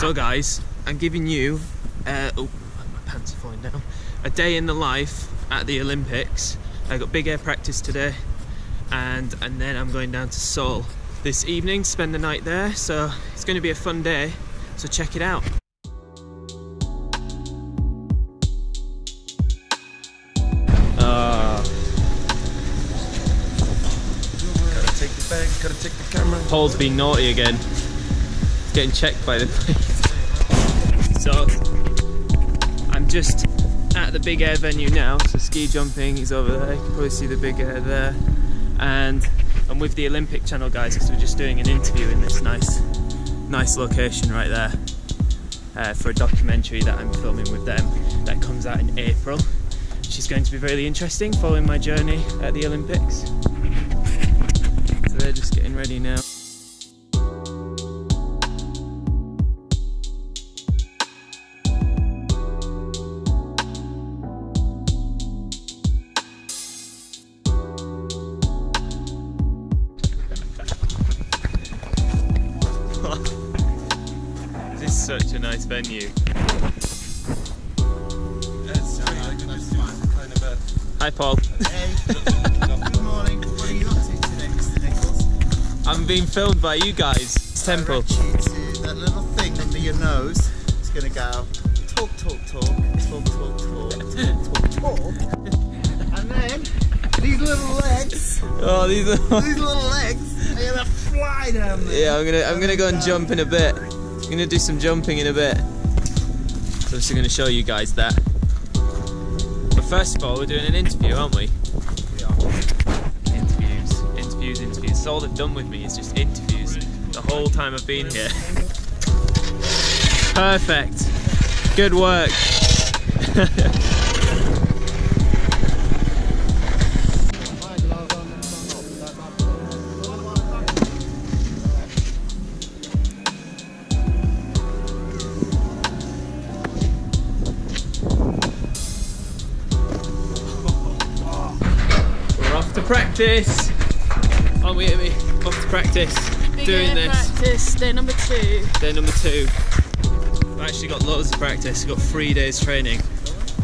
So guys, I'm giving you, uh, oh, my pants are falling down, a day in the life at the Olympics. I got big air practice today and, and then I'm going down to Seoul this evening, spend the night there. So it's going to be a fun day, so check it out. Uh, Gotta take the bag, gotta take the camera. Paul's been naughty again. Getting checked by the police. so, I'm just at the big air venue now. So ski jumping is over there. You can probably see the big air there. And I'm with the Olympic Channel guys because we're just doing an interview in this nice, nice location right there. Uh, for a documentary that I'm filming with them that comes out in April. She's going to be really interesting following my journey at the Olympics. So they're just getting ready now. Is such a nice venue. That's sweet, I can just do it kind of a... Hi Paul. Hey, good morning. What are you up to today, Mr. Nicholls? I'm being filmed by you guys. Temple. I you to that little thing under your nose. It's gonna go talk, talk, talk, talk, talk, talk, talk, talk, talk. And then these little legs, Oh, these are. these little legs, are gonna fly down there. Yeah, I'm gonna I'm gonna go and jump in a bit. I'm gonna do some jumping in a bit. So I'm just gonna show you guys that. But first of all, we're doing an interview, aren't we? We are. Interviews, interviews, interviews. All they've done with me is just interviews the whole time I've been here. Perfect. Good work. off to practice. Aren't we, Aimee? Off to practice. Big doing this. practice, day number two. Day number two. I've actually got loads of practice. Got three days training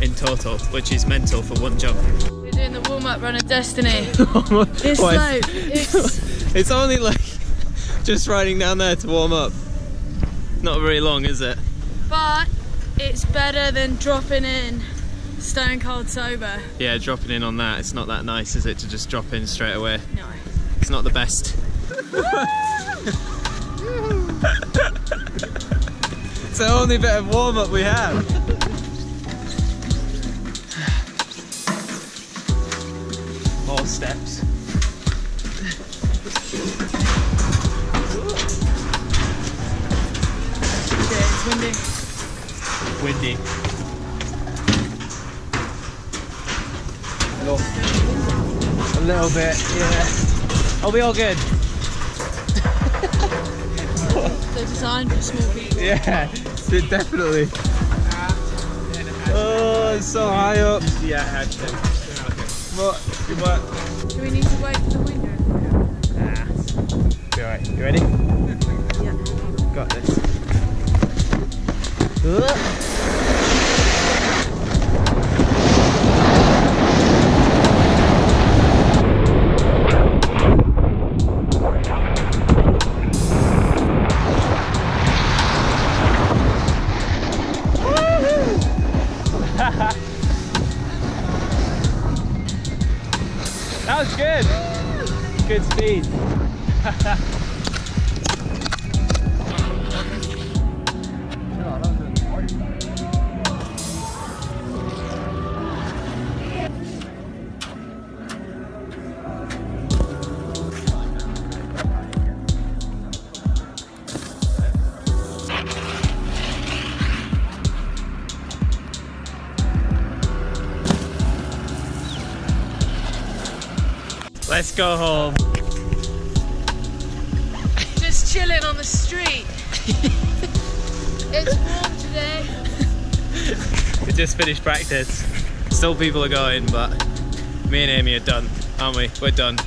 in total, which is mental for one jump. We're doing the warm up run of destiny. This slope, it's it's only like just riding down there to warm up. Not very long, is it? but it's better than dropping in stone cold sober. Yeah, dropping in on that. It's not that nice, is it, to just drop in straight away? No. It's not the best. it's the only bit of warm up we have. More steps. Yeah, it's windy. Windy. A little bit, yeah. Are we all good? They're designed for small people. Yeah, definitely. Oh, it's so high up. Yeah, hashtag. What? Good work. Do we need to wait for the window? Nah. Be alright. You ready? Yeah. Got this. Ugh. That was good. Good speed. Let's go home. Just chilling on the street. it's warm today. We just finished practice. Still people are going, but me and Aimee are done, aren't we? We're done.